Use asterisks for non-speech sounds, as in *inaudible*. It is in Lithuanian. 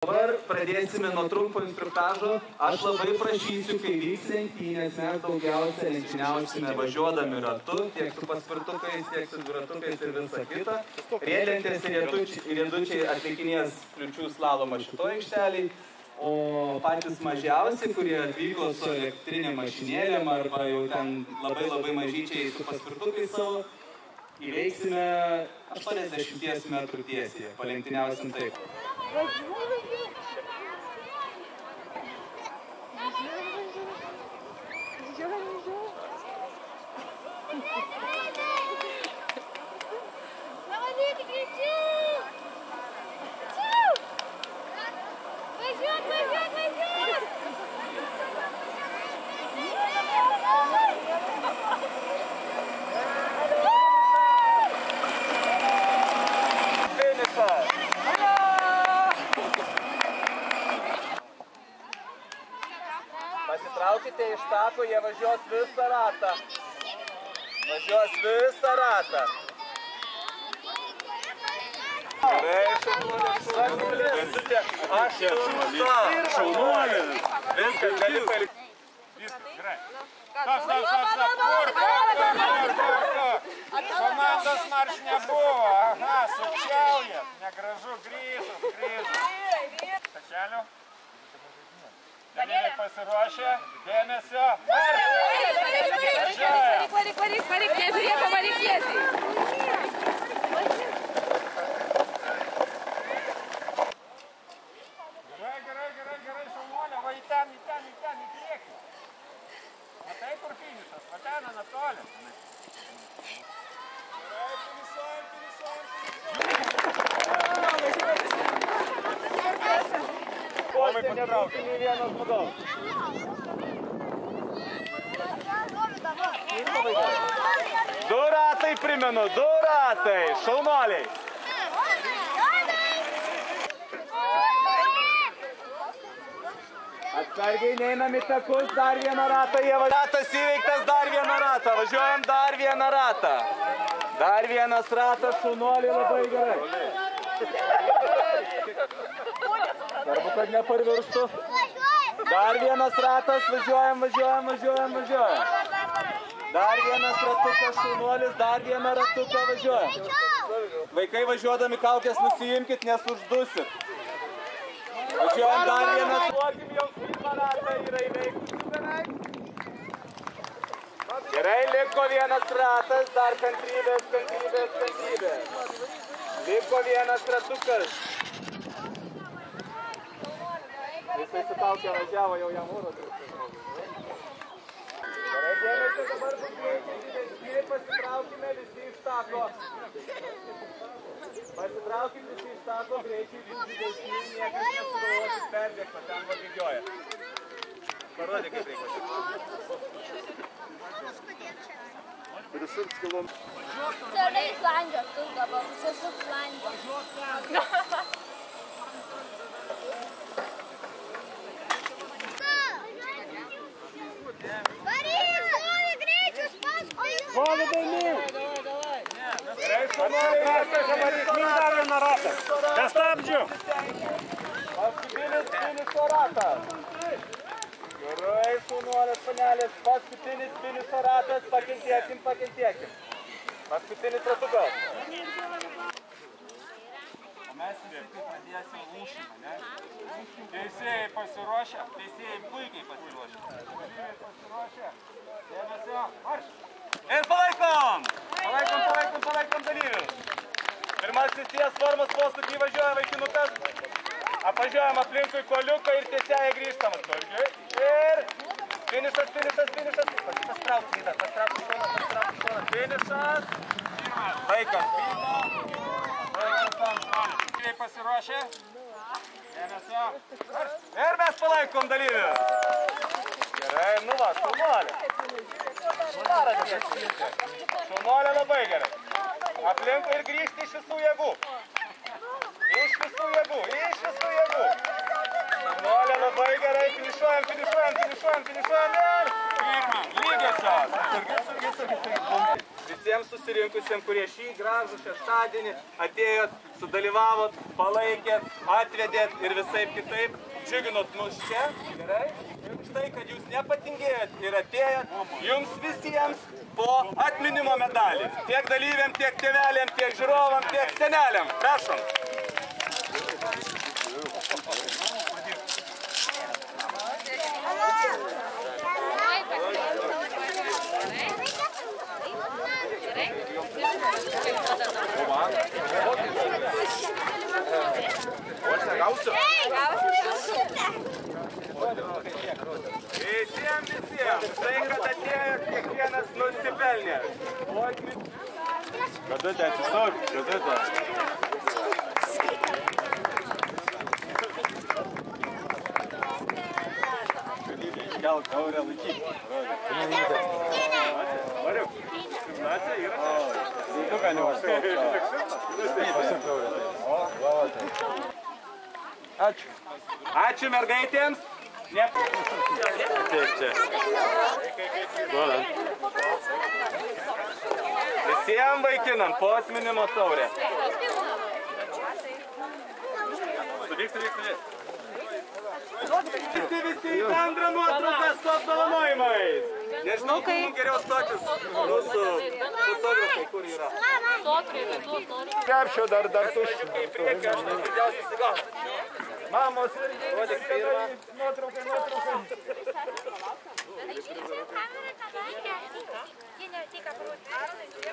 Dabar pradėsime nuo trumpo instruktažo. Aš labai prašysiu, kai vyks lenktynės, mes daugiausia lenktyniausime važiuodami ratu, tiek su paspirtukais, tiek su dviratukais ir visa kita. Riedlentės ir riedučiai, atlikinės kliučių slalomą šito aikšteliai. O patys mažiausi, kurie atvyko su elektrinė mašinėlėm arba jau ten labai labai mažyčiai su paspirtukais savo, įveiksime 80 metrų tiesiai, palenktyniausim taip. Bonjour, bonjour. Bonjour, bonjour. Pasitraukite iš tako, jie važiuos visą ratą. Važiuos visą ratą. Aš šaunuolis. Viskas gali palikti. Stop, stop, stop, stop. Kur, kur, kur, kur, kur, kur. Komandos marš nebuvo. Aha, sukčiaujat. Negražu, grįžus, grįžus. Takeliu. Dalyviai pasiruošę. Dėmesio. Važiuojam. Varyk, varyk, varyk, nežiūrėk, varyk tiesiai. Matai, kur finišas? Va ten, Anatolė. Pomai pasitraukė. Nei vieno žmogaus. Du ratai primenu, du ratai. Šaunuoliai. Atsargiai neinam į takus, dar vieną ratą jie važiuoja. Ratas įveiktas, dar vieną ratą. Važiuojam dar vieną ratą. Dar vienas ratas, šaunuoliai labai gerai. Svarbu, kad neparvirstų. Dar vienas ratas, važiuojam, važiuojam, važiuojam, važiuojam. Dar vienas ratukas, šaunuolis, dar vieną ratuką važiuojam. Vaikai važiuodami kaukės nusiimkit, nes uždusit. Važiuojam dar vieną. Duokim jau pirmą ratą, yra įveikusi beveik. Gerai, liko vienas ratas, dar kantrybės, kantrybės, kantrybės. Liko vienas ratukas. Jisai sutaukė važiavo, jau jam oro dėmesio dabar didesni, pasitraukime visi iš tako. Pasitraukim visi iš tako, greičiai bus didesni, niekas nesugalvosis perbėgti, o ten vabėgioja. Parodė, kaip reikia. Prisirps kilometrų. Gerai, Islandijos, tu dabar susuk Islandijos. *laughs* Varyk, stovi greičius paskui. Gerai, šaunuoliai. Dar vieną ratą. Be stabdžių. Paskutinis finišo ratas. Gerai, šaunuolės panelės, paskutinis finišo ratas, pakentėkim, pakentėkim. Paskutinis ratukas. O mes visi pradėsim lūšimą, ne? Teisėjai pasiruošę, teisėjai puikiai pasiruošę. Dalyviai pasiruošę. Dėmesio, marš! Ir palaikom! Palaikom, palaikom, palaikom dalyvius. Pirmasis ties formos posūkį važiuoja vaikinukas. Apvažiuojam aplinkui koliuką ir tiesiai grįžtam atsargiai. Ir finišas, finišas, finišas. Pas- Pasitrauk, Vyda, pasitrauk šoną, pasitrauk šoną. Finišas. Laikas. Teisėjai pasiruošę. Dėmesio, marš! Ir mes palaikom dalyvius. Gerai, nu va, šaunuolė. Šaunuolė labai gerai. Aplinkui ir grįžti iš visų jėgų. Iš visų jėgų, iš visų jėgų. Šaunuolė labai gerai, finišuojam, finišuojam, finišuojam, finišuojam ir... Pirma, lygiosios. Atsargiai, atsargiai, atsargiai, atsargiai. visiems susirinkusiems, kurie šį gražų šeštadienį atėjot, sudalyvavot, palaikėt, atvedėt ir visai kitaip džiuginot mus čia. Gerai? Ir už tai, kad jūs nepatingėjot ir atėjot, jums visiems po atminimo medalį. Tiek dalyviam, tiek tėveliam, tiek žiūrovam, tiek seneliam. Prašom. Visiems, visiems. Tai, kad atėjot, kiekvienas nusipelnė. O atmi- Kadutė atsistok, kadutė. Gal taurę laikyk. Variu. Gimnasija yra. Duka neužstok. Ačiū. Ačiū mergaitėms. Ne... Taip, čia. Duodam. Visiems vaikinam po atminimo taurę. Sudyk, sudyk, sudyk. Visi, visi į bendrą nuotrauką su apdovanojimais. Nežinau, kaip mums geriau stotis mūsų fotografai, kur yra. Krepšio dar, dar tuščių. Mamos irgi, rodyk, yra nuotraukai, nuotraukai. Jie ne tik aprūti.